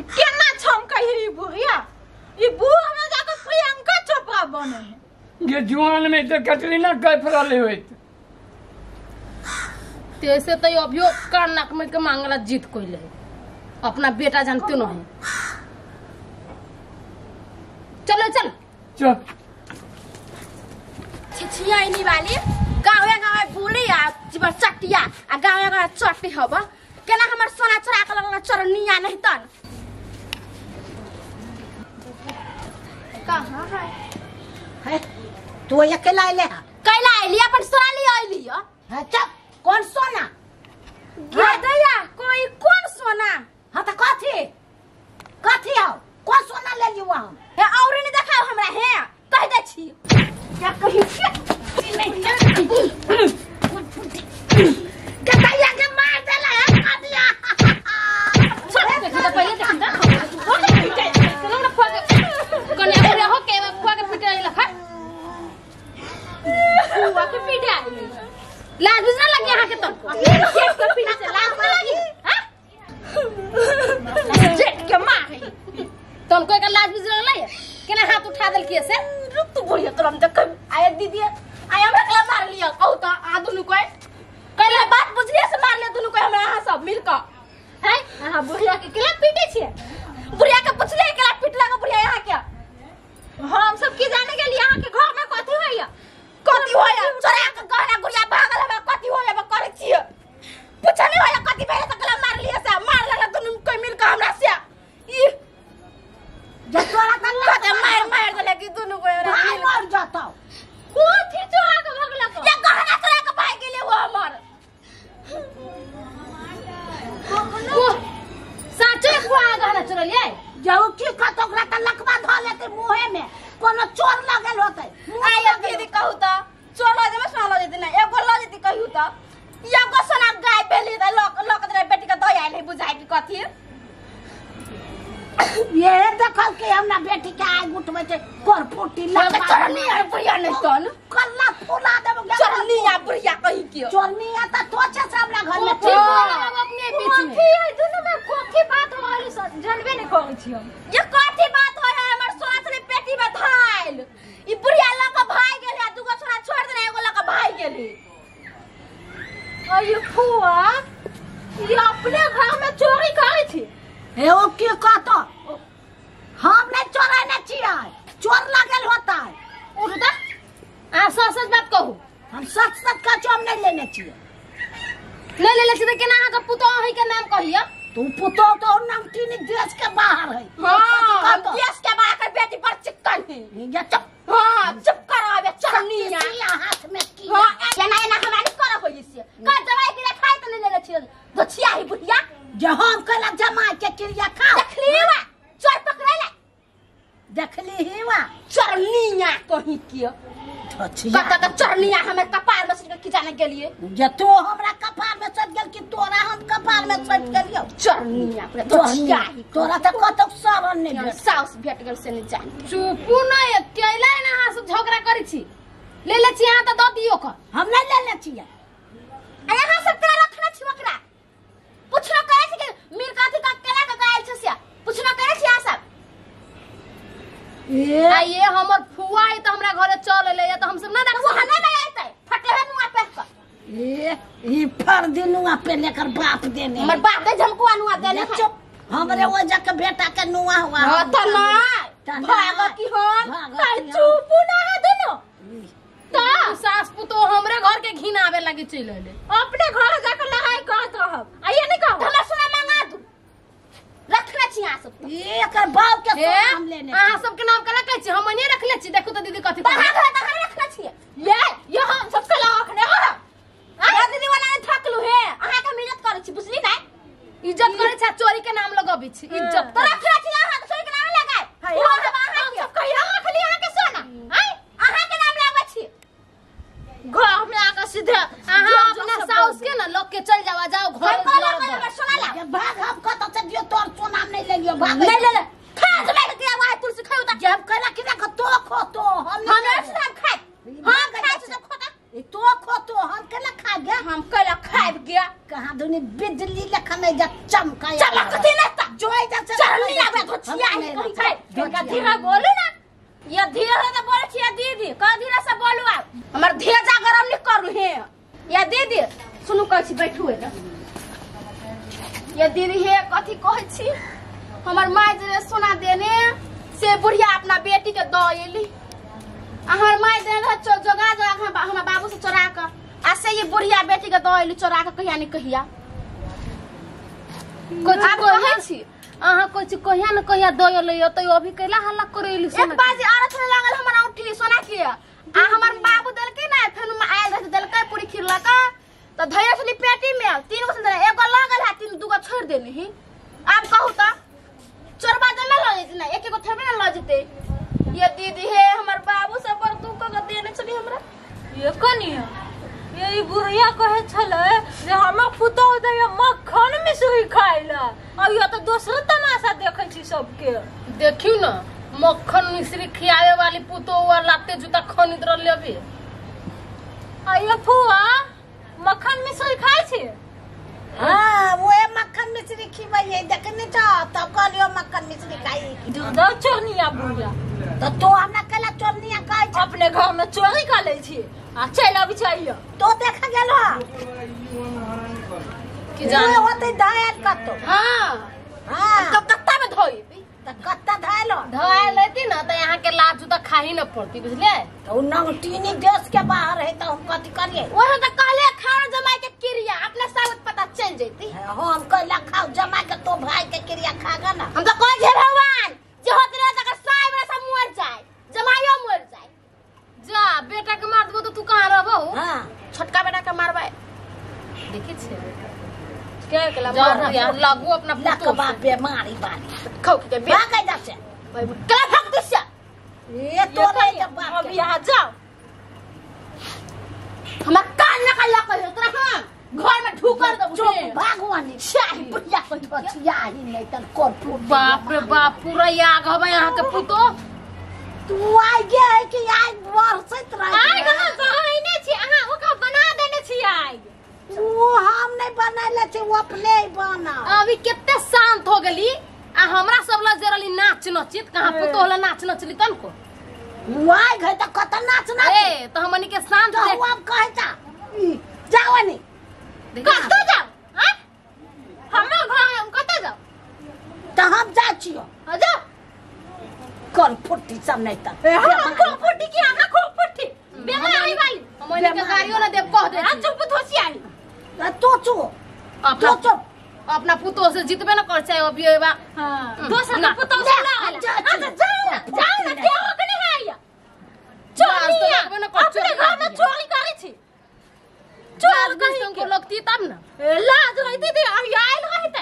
केना छमका ही बुढ़िया ई बुढ़ में जाकर प्रियंका चोपड़ा बने है। ये जुआन में तो कटरीना कैफ रहे हुए तैसे तो अभियो कान नाक में के मांगला जीत कोइले अपना बेटा जानते न है चलो। चल। चल छिछियाइनी वाली गावे गावे बोली आ जीवन चटिया आ गावे गावे चट्टी हब। केना हमर सोना चोरा के लगल चरनिया नहीं तन कहाँ है? है तू अकेला अले है? कैला आइली अपन सोना ले आइली हो। है, चुप कौन सोना? गे कोई कौन सोना? हाँ तो कथी? कथी आओ कौन सोना ले लियो हम? हे और नहीं देखाओ हमरा हे? कह दे छी। क्या कही कतैया केना हाथ उठा दल किए से? रुक तू बोलिए तुरंत देख आया दीदी, आया हमरा कला मार लिया कहू तो आ दुनु कोई कहले, बात बुझलिए से मार ले दुनु कोई हमरा हाँ सब मिलकर है? हाँ बुढ़िया के केला पीटे छिए बुढ़िया के पूछले केला पीटला के बुढ़िया यहाँ क्या में कोनो चोर लगल होते आया दीदी कहू तो चोर लो जमे सुना लो दीदी ना एगो लो दीदी कहू तो एगो सोना गाय बेली त लोक लोक दे बेटी के दया ले बुझाई की कथी ये देखल के हमरा बेटी के आग उठबै छै पर फुटी लग चरनी है बुढ़िया नहीं तन कल्ला फुला देबो चरनी या बुढ़िया कही के चोरनी आ त तोचे से हमरा घर में ठीक अपने बीच में कथी है दुनू में कथी बात हो रहल है जानबे नहीं करै छी हम ये कथी बात में धाइल ई बुढ़िया लग के भाई गेले आ दूगो सोना छोड़ देने एगो लग के भाई गेले अरे फुआ ये अपने घर में चोरी करै छी। हे ओ की कहतो? हम नहीं चोरा नहीं छियै चोर लगल होता। है उठ दा आ सच सच बात कहू। हम सच सच का हम नहीं लेने छियै। ले ले ले सीधे केना के है के नाम कहिया? तू पुतो तो नमकीन देश के बाहर है। हाँ देश के बेटी पर चिकन है ये चुप हाँ चुप करो बे चरनी या किया हाथ में की हाँ एना एना हमरा नहीं करो होई से का दवाई के खाई त ले ले छी दछिया ही बुढ़िया जे हम कला जमा के क्रिया खा देखली वा चोर पकड़े ले देखली ही वा चरनिया कहीं के कत कत चरनिया हमें कपार में से खिंचाने के लिए। जे तू हमरा कपार में सट गेल कि तोरा हम कपार में सट गेलियो चरनिया पूरा तोरा त कतौ शरण नहीं भेट। साउस भेट गेल से नहीं जानी। चुपू। नहीं अकेला ना अहाँ सब झगड़ा करी छी? ले ले छी अहाँ त द दियो का हम नहीं लेने छियै। आ यहाँ सब तेरा रखना छी ओकरा पूछना करे छी कि मीर काथी का केला का गायल छ से पूछना करे छी यहाँ सब ए आ ये हमर फुआ है त हमरा घरे चल ले या त हम सब ना वो देख हने में आते फटे हुए मुँह पे का ए ई फर दिनुआ पे लेकर बाप देने हमर बाप दे झमकुआ नुआ देने ये है। चुप हमरे वो जाके बेटा के नुआ हुआ हाँ त ना तना। भागो की काहे की हम। चुप ना है दोनों। ता सास पुतो हमरे घर के घिन आवे लगी चल ले अपने घर जाकर लहाई कहत रहब आइए नहीं दू रखना सब ये एकर बाप के हे? लेने अहाँ सबके नाम करा कहै छी हम नहीं रखले छी देखू त दीदी कथी बाहर घर बाहर रखना छी ये ये हम सब कला हो आ? दीदी वाला ने थकलू है। अहाँ के मिलत करे छी बुझली ना? इज़्ज़त करे छी चोरी के नाम लगबी छी। इज़्ज़त तो रखना छी अहाँ के सोई के नाम लगाए हाय, सब अहाँ सब कहिया। रखली अहाँ के सोना। हैं अहाँ के नाम लागे छी। घर में आकर सीधे। अहाँ अपना साउस के ना लोग के चल जावा जाओ घर कला। सोना ला भाग हम दियो तोर सोना हम नहीं ले लियो भाग नहीं ले ले खा जमे के दिया वहाँ तुलसी खाऊ ता जब कहला कि ना तो खो तो हम हम खाए। हम खाए छी सब खाता ई तो खो तो हम केला खा गया। हम कला खाए गया। कहाँ दुनी बिजली लेखा में जा चमका चमकती नहीं ता। जोई जा चल चलनी आबे धोचिया है कहीं छै धीरे धीरे बोलू ना। ये धीरे तो बोले छिए दीदी। कह धीरे से बोलू आप हमर धेजा गरम नहीं करू हे। ये दीदी सुनू कहै छी बैठू है ये दीदी हे कथी कहै छी? हमर माय जे सोना देने से बुढ़िया अपना बेटी के द एली हमर माय देने रहे चो जोगा जोगा के हम बाबू से चोरा के आ से ये बुढ़िया बेटी के द एली चोरा के कहिया नहीं कहिया। कुछ आप कहै छी? अहाँ कुछ कहिया न कहिया दय लइयो तो अभी कैला हल्ला करेली एक बाजी औरत में लागल हमर औठी सोना के आ हमर बाबू देलकै ना में आयल रहे देलकै पूरी खीर लका तो धैर्य से पेटी में तीन गो से तीन दूगो छोड़ देनी ही आप कहू तो चोरबा जमे ल जेते ना एक एगो थेबे ना ल जेते ये दीदी हे हमर बाबू सब पर दू को देने चली हमरा ये कनिया ये ई बुढ़िया कहे छले जे हमर पुतौ दे मक्खन में सुई खाइला अब ये तो दोसरो तमाशा देखे छी सबके देखियो न मक्खन मिश्री खियावे वाली पुतो और लाते जूता खरीद रहले अभी आ ये फुआ मक्खन में सुई खाइ छी हाँ वो है मक्खन मिश्री खिबैये देखने तो तब कहलियो मक्खन मिश्री खाई दूध चोरनिया बुढ़िया। तो तो हमरा कला चोरनिया कहै छ? अपने घर में चोरी कर ले छी आ चल अभी चाहिए तो देख गेलो? कि जान होते धायल कतो? हाँ। हाँ। तो कत्ता में धोई तो कत्ता धायलो धोआ लेती ना तो यहाँ के लात जूता खा ही न पड़ती बुझले तो नंगटीनी देश के बाहर है तो हम कथी करिए वह तो कहले खाना जमाई के क्रिया अपने साथ पता चल जैती। हम कहला खाओ जमा के तो भाई के क्रिया खागा ना। हम तो कह हे भगवान जे होत रहे अगर साई बड़ा सा मर जाए जमाइयो मर जाए जा बेटा के मार देबो तो तू कहाँ रहबो हाँ छोटका बेटा के मारबे देखी छे के मार यार लागू अपना पुतो बाप बीमारी बानी खाओ के बे भाग जा से केला फक दिस ये तो नहीं के बाप अब यहाँ जाओ हमरा कान न कल्ला कहियो तोरा हाँ घर में ढुकर दबु चुप भगवानी शाही बुढ़िया कोई बचिया ही नहीं तन कोर बाप रे बाप पूरा याग हवे यहाँ के पुतो तू आई गे है कि आई बरसत रह आइ कहाँ कहैने छी अहाँ ओकरा बना देने छी आइ वो हम नहीं बनैले छी वो अपने ही बना अभी कितने शांत हो गली आ हमरा सब ला जरली नाच नचित कहाँ पुतो होला नाच नचली तन को? वो आई गए तो कत नाच ना ए तो हमनी के शांत तो हम कहता जाओ नहीं देखी जाओ? हाँ? हमरा घर है, हम कतौ जाओ तो हम जा छियो। हाँ, जाओ कल फुट्टी सब नहीं तक हाँ, खूब फुटी की? अहाँ खूब फुटी बेमारी वाली हमनी के गाड़ियों ना देव कह दे आ चुप धोसियारी। तो चो। तो चो। अपना तो पुतो से जितबे ना कर चाहे अभी एबा हाँ। हम्म। दोसर का पुतो से ला जा जा हाँ, जा तो ना के हो के है। या चोरिया अपने घर में चोरी करे छी चोर कहीं को लगती तब ना। लाज रहती थी और आयल रहते।